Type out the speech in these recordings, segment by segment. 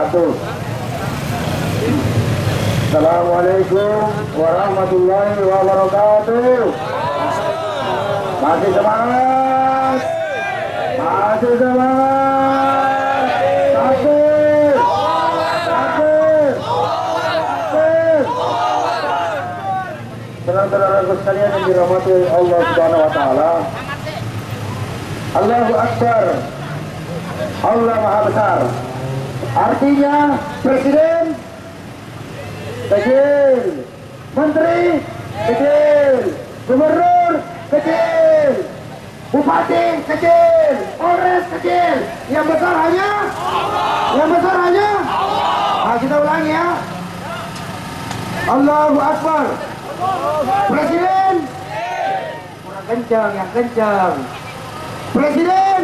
wabarakatuh. Assalamualaikum warahmatullahi wabarakatuh. Masih semangat. Masih semangat. Saudara-saudaraku sekalian yang dirahmati Allah Subhanahu wa taala. Allahu Akbar. Allah Maha Besar. Artinya presiden kecil, menteri kecil, gubernur kecil, bupati kecil, polres kecil. Yang besar hanya Yang besar hanya Nah, kita ulangi ya. Allahu Akbar. Presiden kurang kencang, yang kencang. Presiden,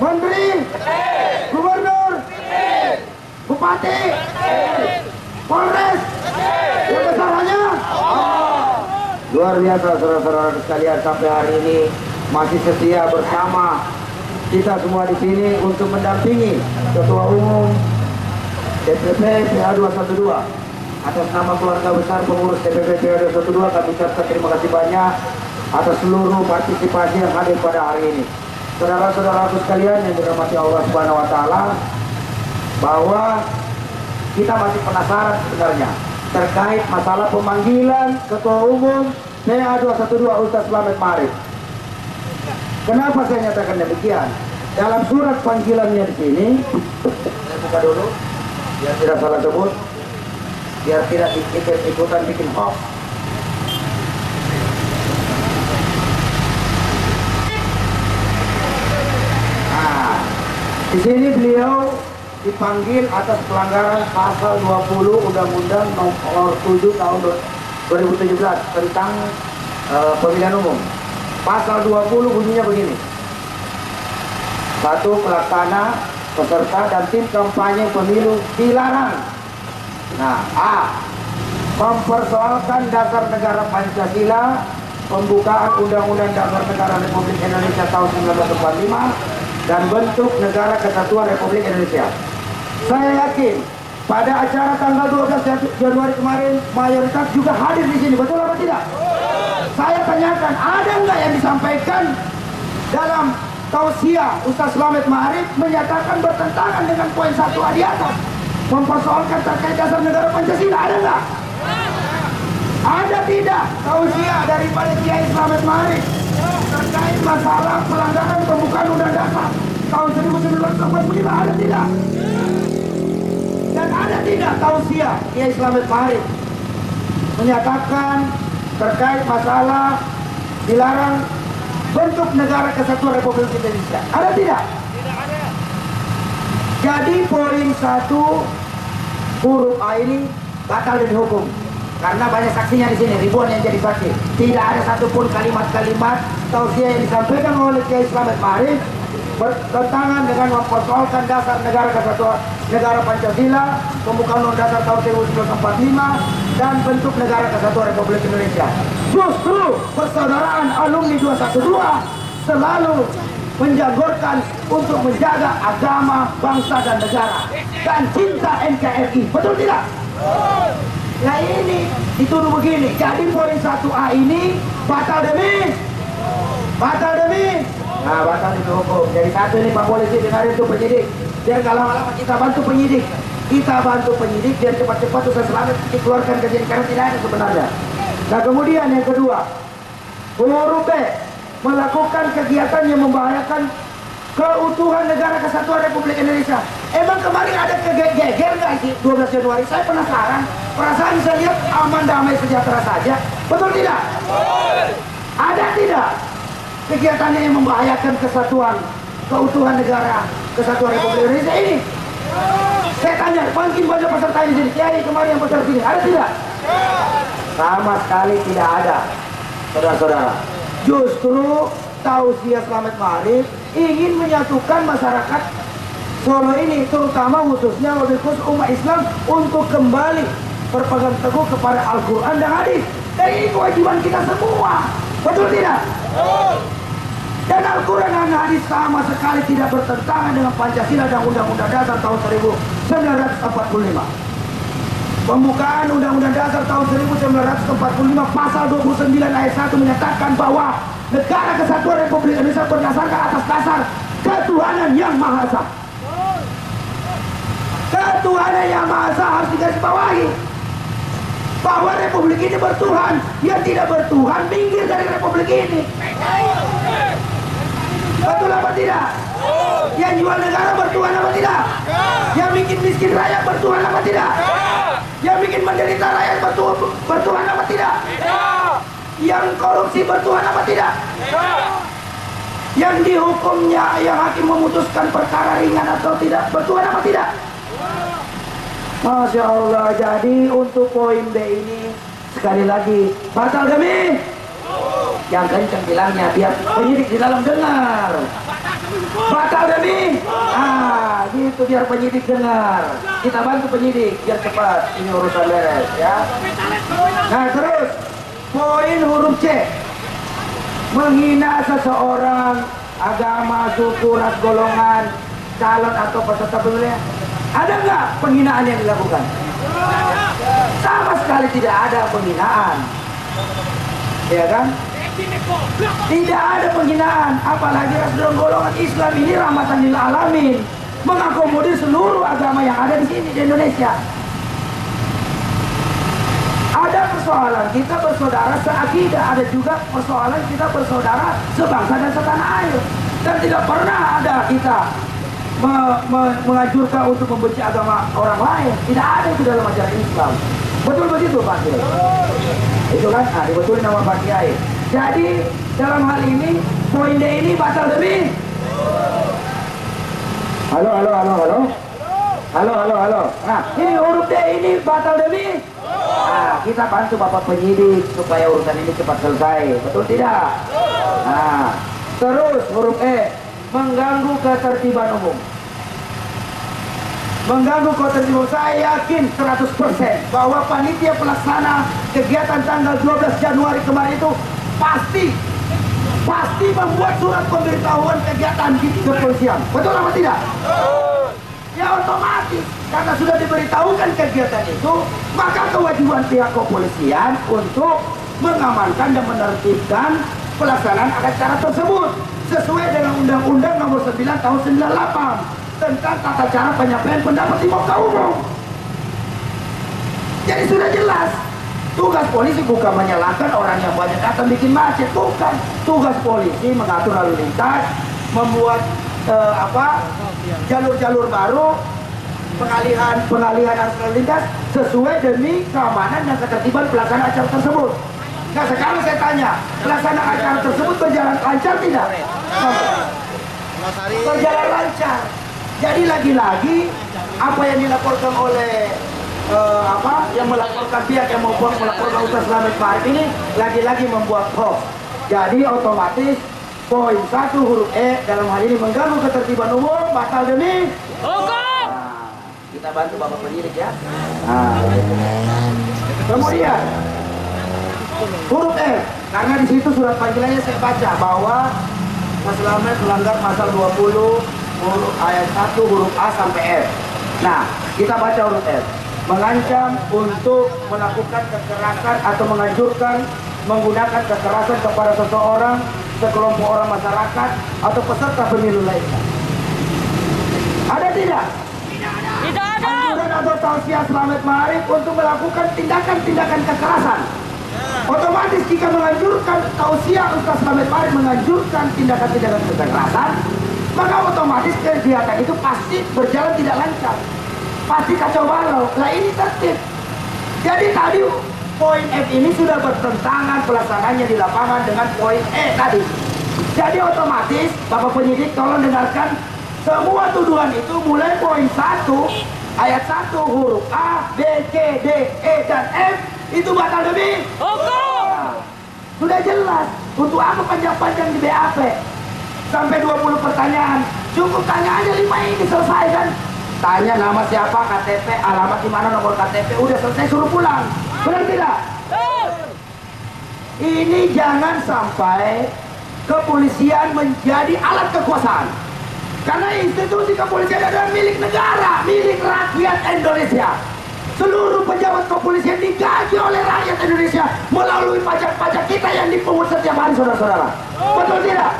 Menteri, Bupati, Polres, yang Luar biasa saudara-saudara sekalian sampai hari ini masih setia bersama kita semua di sini untuk mendampingi Ketua Umum DPP PA 212 atas nama keluarga besar pengurus DPP PA 212 kami ucapkan terima kasih banyak atas seluruh partisipasi yang hadir pada hari ini. Saudara-saudaraku sekalian yang dirahmati Allah Subhanahu wa taala bahwa kita masih penasaran sebenarnya terkait masalah pemanggilan Ketua Umum PA 212 Ustaz Slamet Marif. Kenapa saya nyatakan demikian? Dalam surat panggilannya di sini, saya buka dulu, biar tidak salah sebut, biar tidak ikut ikutan bikin hoax. Nah, di sini beliau dipanggil atas pelanggaran pasal 20 Undang-Undang Nomor 7 Tahun 2017 tentang eh, pemilihan umum. Pasal 20 bunyinya begini. Satu pelaksana, peserta dan tim kampanye pemilu dilarang. Nah, A. Mempersoalkan dasar negara Pancasila, pembukaan Undang-Undang Dasar Negara Republik Indonesia tahun 1945 dan bentuk negara kesatuan Republik Indonesia. Saya yakin pada acara tanggal 12 Januari kemarin mayoritas juga hadir di sini, betul apa tidak? Saya tanyakan, ada nggak yang disampaikan dalam tausiah Ustaz Slamet Ma'arif menyatakan bertentangan dengan poin satu di atas mempersoalkan terkait dasar negara Pancasila ada nggak? Ada tidak tausiah daripada Kiai Slamet Ma'arif terkait masalah pelanggaran pembukaan undang dasar tahun 1945 ada tidak? Dan ada tidak tausiah Kiai Slamet Ma'arif menyatakan terkait masalah dilarang bentuk negara kesatuan Republik Indonesia. Ada tidak? Tidak ada. Jadi poin satu huruf A ini batal demi hukum karena banyak saksinya di sini ribuan yang jadi saksi. Tidak ada satupun kalimat-kalimat tausiah yang disampaikan oleh Kiai Slamet Ma'arif bertentangan dengan mempersoalkan dasar negara kesatuan negara Pancasila, pembukaan undang dasar tahun 1945 dan bentuk negara kesatuan Republik Indonesia. Justru persaudaraan alumni 212 selalu menjagorkan untuk menjaga agama, bangsa dan negara dan cinta NKRI. Betul tidak? Nah ini dituduh begini. Jadi poin 1A ini batal demi batal demi Nah, batal itu hukum. Jadi satu ini Pak Polisi dengarin itu penyidik. Biar nggak lama-lama kita bantu penyidik. Kita bantu penyidik biar cepat-cepat Ustaz Selamat dikeluarkan ke sini karena tidak ada sebenarnya. Nah kemudian yang kedua, huruf melakukan kegiatan yang membahayakan keutuhan negara kesatuan Republik Indonesia. Emang kemarin ada kegeger nggak sih 12 Januari? Saya penasaran. Perasaan saya lihat aman damai sejahtera saja. Betul tidak? Ada tidak? Kegiatannya yang membahayakan kesatuan, keutuhan negara, kesatuan Republik Indonesia ini. Saya tanya, mungkin banyak peserta di sini, Kiai kemarin yang peserta sini, ada tidak? Sama sekali tidak ada, saudara-saudara. Justru Tausiah Selamat Ma'arif ingin menyatukan masyarakat Solo ini, terutama khususnya lebih khusus umat Islam untuk kembali berpegang teguh kepada Al-Quran dan Hadis. Dan ini kewajiban kita semua. Betul tidak? Dan Al-Quran dan hadis sama sekali tidak bertentangan dengan Pancasila dan Undang-Undang Dasar tahun Pembukaan Undang-Undang Dasar tahun 1945 pasal 29 ayat 1 menyatakan bahwa negara kesatuan Republik Indonesia berdasarkan atas dasar ketuhanan yang Maha Esa. Ketuhanan yang Maha Esa harus digarisbawahi bahwa Republik ini bertuhan. Yang tidak bertuhan minggir dari Republik ini. Betul apa tidak? Yang jual negara bertuhan apa tidak? Yang bikin miskin rakyat bertuhan apa tidak? Yang bikin menderita rakyat bertuhan, bertuhan apa tidak? Yang korupsi bertuhan apa tidak? Yang dihukumnya, yang hakim memutuskan perkara ringan atau tidak bertuhan apa tidak? Masya Allah, jadi untuk poin B ini sekali lagi batal demi yang kencang bilangnya biar penyidik di dalam dengar. Batal demi ah gitu biar penyidik dengar. Kita bantu penyidik biar cepat ini urusan beres ya. Nah terus poin huruf C. Menghina seseorang agama suku ras golongan calon atau peserta pemilihan ada nggak penghinaan yang dilakukan? Sama sekali tidak ada penghinaan. Ya kan tidak ada penghinaan, apalagi dalam golongan Islam ini rahmatan lil alamin, mengakomodir seluruh agama yang ada di sini di Indonesia. Ada persoalan kita bersaudara seakidah, ada juga persoalan kita bersaudara sebangsa dan setanah air. Dan tidak pernah ada kita me me mengajurkan untuk membenci agama orang lain. Tidak ada itu dalam ajaran Islam. Betul begitu Pak Itu kan, nah, dibetulin nama Pak Kiai. Jadi dalam hal ini poin D ini batal demi. Halo, halo, halo, halo. Halo, halo, halo. Nah, ini huruf D ini batal demi. Nah, kita bantu Bapak penyidik supaya urusan ini cepat selesai. Betul tidak? Nah, terus huruf E mengganggu ketertiban umum mengganggu ketertiban saya yakin 100% bahwa panitia pelaksana kegiatan tanggal 12 Januari kemarin itu pasti pasti membuat surat pemberitahuan kegiatan di kepolisian. Betul apa tidak? Ya otomatis karena sudah diberitahukan kegiatan itu, maka kewajiban pihak kepolisian untuk mengamankan dan menertibkan pelaksanaan acara tersebut sesuai dengan Undang-Undang Nomor 9 Tahun 98 tentang tata cara penyampaian pendapat di muka umum. Jadi sudah jelas Tugas polisi bukan menyalahkan orang yang banyak datang bikin macet, bukan. Tugas polisi mengatur lalu lintas, membuat uh, apa jalur-jalur baru, pengalihan pengalihan arus lalu lintas sesuai demi keamanan dan ketertiban pelaksanaan acara tersebut. Nah sekarang saya tanya, pelaksanaan acara tersebut berjalan lancar tidak? Berjalan lancar. Jadi lagi-lagi apa yang dilaporkan oleh uh, apa yang melaporkan pihak yang membuat melaporkan Ustaz Slamet Farid ini lagi-lagi membuat hoax. Jadi otomatis poin satu huruf E dalam hal ini mengganggu ketertiban umum batal demi hukum. Nah, kita bantu Bapak penyidik ya. Nah, kemudian huruf E karena di situ surat panggilannya saya baca bahwa Mas Slamet melanggar pasal 20 huruf ayat 1 huruf A sampai F. Nah, kita baca huruf F mengancam untuk melakukan kekerasan atau menganjurkan menggunakan kekerasan kepada seseorang, sekelompok orang masyarakat atau peserta pemilu lainnya. Ada tidak? Tidak ada. Anjuran atau tausiah selamat ma'arif untuk melakukan tindakan-tindakan kekerasan. Otomatis jika menganjurkan tausiah Ustaz Selamat Ma'arif menganjurkan tindakan-tindakan kekerasan, maka otomatis kegiatan itu pasti berjalan tidak lancar pasti kacau balau. Nah ini tertib. Jadi tadi poin F ini sudah bertentangan pelaksanaannya di lapangan dengan poin E tadi. Jadi otomatis Bapak penyidik tolong dengarkan semua tuduhan itu mulai poin 1 ayat 1 huruf A, B, C, D, E dan F itu batal demi hukum. Sudah jelas untuk apa panjang-panjang di BAP sampai 20 pertanyaan cukup tanya aja lima ini selesai kan tanya nama siapa, KTP, alamat di mana nomor KTP, udah selesai suruh pulang. Benar tidak? Ini jangan sampai kepolisian menjadi alat kekuasaan. Karena institusi kepolisian adalah milik negara, milik rakyat Indonesia. Seluruh pejabat kepolisian digaji oleh rakyat Indonesia melalui pajak-pajak kita yang dipungut setiap hari, saudara-saudara. Betul tidak?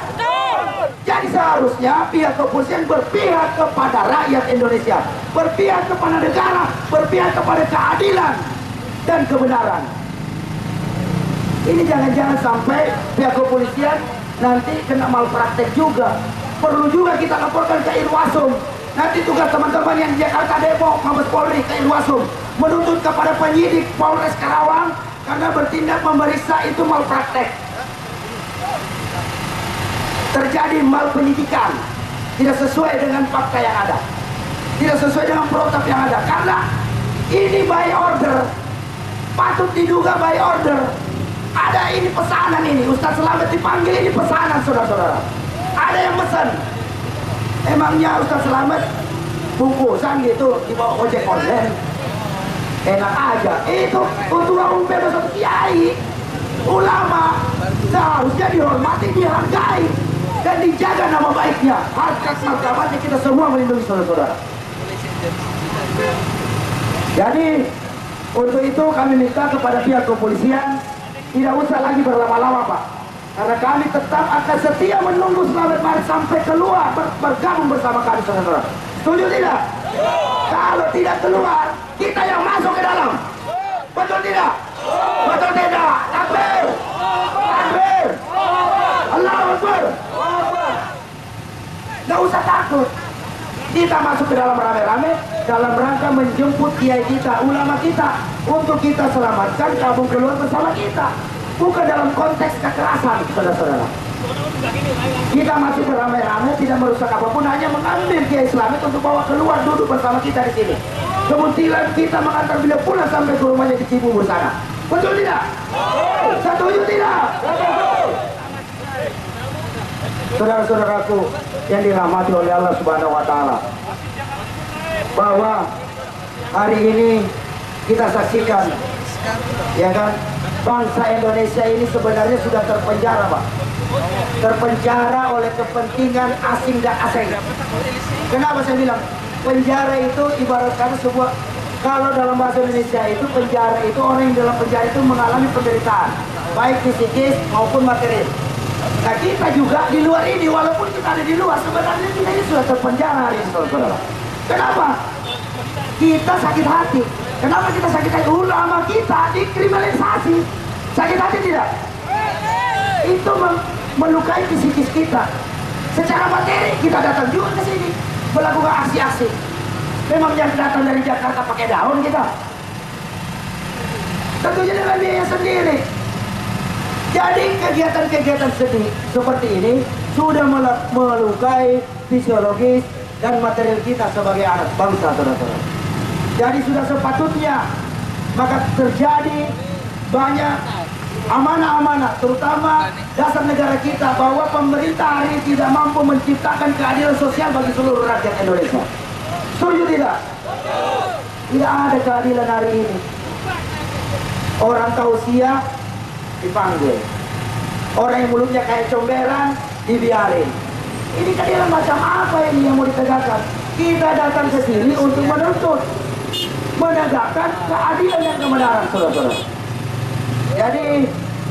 Jadi seharusnya pihak kepolisian berpihak kepada rakyat Indonesia, berpihak kepada negara, berpihak kepada keadilan dan kebenaran. Ini jangan-jangan sampai pihak kepolisian nanti kena malpraktek juga. Perlu juga kita laporkan ke Irwasum. Nanti tugas teman-teman yang di Jakarta Depok, Mabes Polri ke Irwasum menuntut kepada penyidik Polres Karawang karena bertindak memeriksa itu malpraktek terjadi mal penyidikan. Tidak sesuai dengan fakta yang ada. Tidak sesuai dengan protap yang ada. Karena ini by order. Patut diduga by order. Ada ini pesanan ini. Ustaz Selamat dipanggil ini pesanan saudara-saudara. Ada yang pesan emangnya Ustaz Selamat bungkusan gitu dibawa ojek online? Enak aja. Itu untuk orang bebas kiai. Ulama. Seharusnya dihormati dihargai dan dijaga nama baiknya harkat martabatnya kita semua melindungi saudara-saudara jadi untuk itu kami minta kepada pihak kepolisian tidak usah lagi berlama-lama Pak karena kami tetap akan setia menunggu Selamat Mari sampai keluar ber- bergabung bersama kami saudara-saudara setuju tidak? kalau tidak keluar kita yang masuk ke dalam betul tidak? betul tidak? takbir Allahu Akbar. Gak usah takut. Kita masuk ke dalam rame-rame dalam rangka menjemput kiai kita, ulama kita untuk kita selamatkan kampung keluar bersama kita. Bukan dalam konteks kekerasan saudara-saudara. Kita masuk beramai-ramai tidak merusak apa pun hanya mengambil kiai Islamit untuk bawa keluar duduk bersama kita di sini. Kemudian kita mengantar beliau pulang sampai ke rumahnya di Cibubur sana. Betul tidak? setuju tidak? Saudara-saudaraku yang dirahmati oleh Allah Subhanahu wa taala bahwa hari ini kita saksikan ya kan bangsa Indonesia ini sebenarnya sudah terpenjara Pak. Terpenjara oleh kepentingan asing dan asing. Kenapa saya bilang? Penjara itu ibaratkan sebuah kalau dalam bahasa Indonesia itu penjara itu orang yang dalam penjara itu mengalami penderitaan baik psikis maupun material Nah kita juga di luar ini walaupun kita ada di luar sebenarnya kita ini sudah terpenjara hari ini. Kenapa? Kita sakit hati. Kenapa kita sakit hati? Ulama kita dikriminalisasi. Sakit hati tidak? Itu melukai psikis kita. Secara materi kita datang juga ke sini melakukan aksi-aksi. Memang yang datang dari Jakarta pakai daun kita. Tentunya dengan biaya sendiri. Jadi kegiatan-kegiatan seperti ini sudah melukai fisiologis dan material kita sebagai anak bangsa, saudara-saudara. Jadi sudah sepatutnya maka terjadi banyak amanah-amanah, terutama dasar negara kita bahwa pemerintah hari ini tidak mampu menciptakan keadilan sosial bagi seluruh rakyat Indonesia. Setuju tidak? Tidak ada keadilan hari ini. Orang tausiah dipanggil. Orang yang mulutnya kayak comberan dibiarin. Ini keadilan macam apa ini yang mau ditegakkan? Kita datang ke sini untuk menuntut menegakkan keadilan dan kebenaran, saudara-saudara. Jadi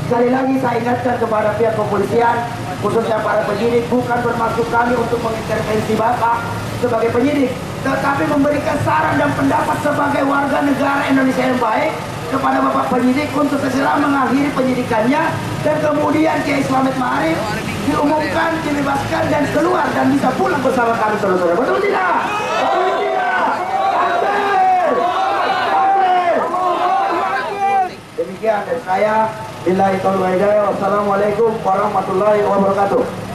sekali lagi saya ingatkan kepada pihak kepolisian, khususnya para penyidik, bukan bermaksud kami untuk mengintervensi bapak sebagai penyidik, tetapi memberikan saran dan pendapat sebagai warga negara Indonesia yang baik kepada Bapak penyidik untuk segera mengakhiri penyidikannya dan kemudian Kiai Slamet Ma'arif diumumkan, dibebaskan dan keluar dan bisa pulang bersama kami saudara-saudara. Betul tidak? Betul tidak? Demikian dari saya. Wal hidayah. Wassalamualaikum warahmatullahi wabarakatuh.